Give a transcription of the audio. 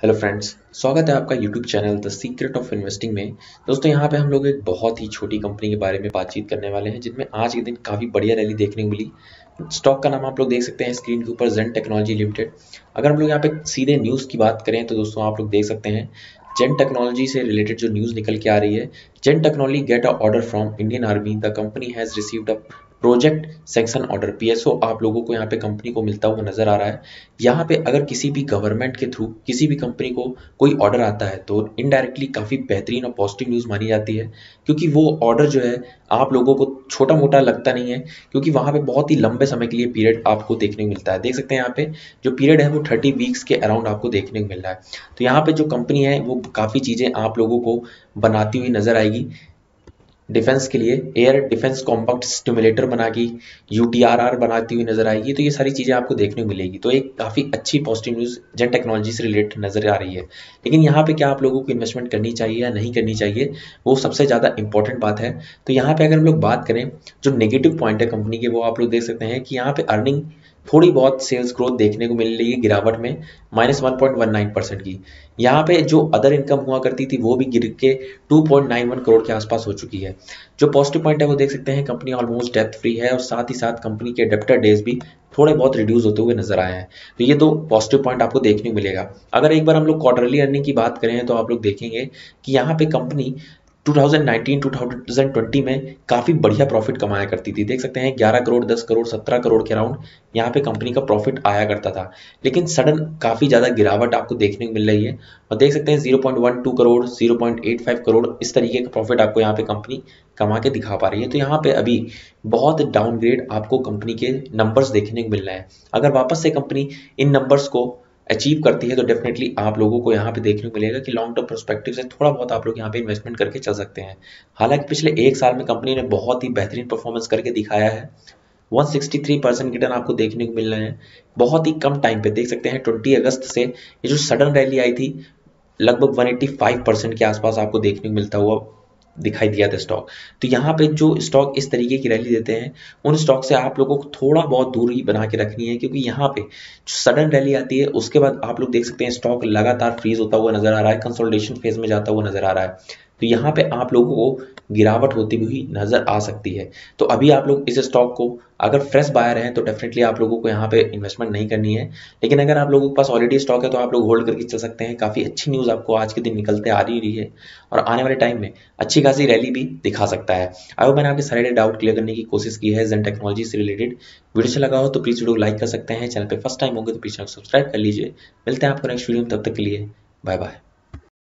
Hello friends स्वागत है आपका YouTube channel the secret of investing में। दोस्तों, यहाँ पे हम लोग एक बहुत ही छोटी कंपनी के बारे में बातचीत करने वाले हैं, जिनमें आज के दिन काफ़ी बढ़िया रैली देखने को मिली। स्टॉक का नाम आप लोग देख सकते हैं स्क्रीन के ऊपर जेन टेक्नोलॉजी लिमिटेड अगर हम लोग यहाँ पे सीधे न्यूज़ की बात करें तो दोस्तों आप लोग देख सकते हैं जेन टेक्नोलॉजी से रिलेटेड जो न्यूज़ निकल के आ रही है Zen technology get a order from Indian army the company has received a project section order PSO आप लोगों को यहाँ पे कंपनी को मिलता हुआ नज़र आ रहा है। यहाँ पे अगर किसी भी गवर्नमेंट के थ्रू किसी भी कंपनी को कोई ऑर्डर आता है तो इनडायरेक्टली काफ़ी बेहतरीन और पॉजिटिव न्यूज़ मानी जाती है, क्योंकि वो ऑर्डर जो है, आप लोगों को छोटा मोटा लगता नहीं है, क्योंकि वहाँ पे बहुत ही लंबे समय के लिए पीरियड आपको देखने को मिलता है। देख सकते हैं यहाँ पे, जो पीरियड है वो थर्टी वीक्स के अराउंड आपको देखने को मिल रहा है। तो यहाँ पे जो कंपनी है, वो काफ़ी चीज़ें आप लोगों को बनाती हुई नज़र आएगी। डिफेंस के लिए, एयर डिफेंस कॉम्पैक्ट स्टिमुलेटर बना के यूटीआरआर बनाती हुई नज़र आएगी तो ये सारी चीज़ें आपको देखने को मिलेगी। तो एक काफ़ी अच्छी पॉजिटिव न्यूज़ जेन टेक्नोलॉजी से रिलेटेड नज़र आ रही है। लेकिन यहाँ पे क्या आप लोगों को इन्वेस्टमेंट करनी चाहिए या नहीं करनी चाहिए, वो सबसे ज़्यादा इंपॉर्टेंट बात है। तो यहाँ पे अगर हम लोग बात करें, जो नेगेटिव पॉइंट है कंपनी के, वो आप लोग देख सकते हैं कि यहाँ पे अर्निंग थोड़ी बहुत सेल्स ग्रोथ देखने को मिल रही है गिरावट में minus one point one nine percent की। यहाँ पे जो अदर इनकम हुआ करती थी, वो भी गिर के two point nine one crore के आसपास हो चुकी है। जो पॉजिटिव पॉइंट है, वो देख सकते हैं कंपनी ऑलमोस्ट डेथ फ्री है और साथ ही साथ कंपनी के डेप्टर डेज़ भी थोड़े बहुत रिड्यूस होते हुए नज़र आए हैं। तो ये दो पॉजिटिव पॉइंट आपको देखने को मिलेगा। अगर एक बार हम लोग क्वार्टरली अर्निंग की बात करें तो आप लोग देखेंगे कि यहाँ पे कंपनी 2019-2020 में काफ़ी बढ़िया प्रॉफिट कमाया करती थी। देख सकते हैं 11 करोड़ 10 करोड़ 17 करोड़ के अराउंड यहाँ पे कंपनी का प्रॉफिट आया करता था। लेकिन सडन काफ़ी ज़्यादा गिरावट आपको देखने को मिल रही है। और देख सकते हैं 0.12 करोड़ 0.85 करोड़ इस तरीके का प्रॉफिट आपको यहाँ पे कंपनी कमा के दिखा पा रही है। तो यहाँ पे अभी बहुत डाउनग्रेड आपको कंपनी के नंबर्स देखने को मिल रहे हैं। अगर वापस से कंपनी इन नंबर्स को अचीव करती है तो डेफिनेटली आप लोगों को यहाँ पे देखने को मिलेगा कि लॉन्ग टर्म परस्पेक्टिव से थोड़ा बहुत आप लोग यहाँ पे इन्वेस्टमेंट करके चल सकते हैं। हालाँकि पिछले एक साल में कंपनी ने बहुत ही बेहतरीन परफॉर्मेंस करके दिखाया है। 163 परसेंट रिटर्न आपको देखने को मिल रहे हैं। बहुत ही कम टाइम पे, देख सकते हैं 20 अगस्त से ये जो सडन रैली आई थी, लगभग 185 परसेंट के आसपास आपको देखने को मिलता हुआ दिखाई दिया था स्टॉक तो यहाँ पे जो स्टॉक इस तरीके की रैली देते हैं, उन स्टॉक से आप लोगों को थोड़ा बहुत दूरी बना के रखनी है, क्योंकि यहाँ पे सडन रैली आती है, उसके बाद आप लोग देख सकते हैं स्टॉक लगातार फ्रीज होता हुआ नज़र आ रहा है कंसोलिडेशन फ़ेज़ में जाता हुआ नज़र आ रहा है। तो यहाँ पे आप लोगों को गिरावट होती हुई नज़र आ सकती है। तो अभी आप लोग इस स्टॉक को अगर फ्रेश बायर हैं तो डेफिनेटली आप लोगों को यहाँ पे इन्वेस्टमेंट नहीं करनी है। लेकिन अगर आप लोगों के पास ऑलरेडी स्टॉक है तो आप लोग होल्ड करके चल सकते हैं। काफ़ी अच्छी न्यूज़ आपको आज के दिन निकलते आ रही है और आने वाले टाइम में अच्छी खासी रैली भी दिखा सकता है। आई मैंने आपके सारे डाउट क्लियर करने की कोशिश की है। जेन टेक्नोलॉजी से रिलेटेड वीडियो से लगा हो तो प्लीज़ वीडियो लाइक कर सकते हैं। चैनल पर फ़र्स्ट टाइम होंगे तो प्लीज़ सब्सक्राइब कर लीजिए। मिलते हैं आपको नेक्स्ट वीडियो में, तब तक के लिए बाय बाय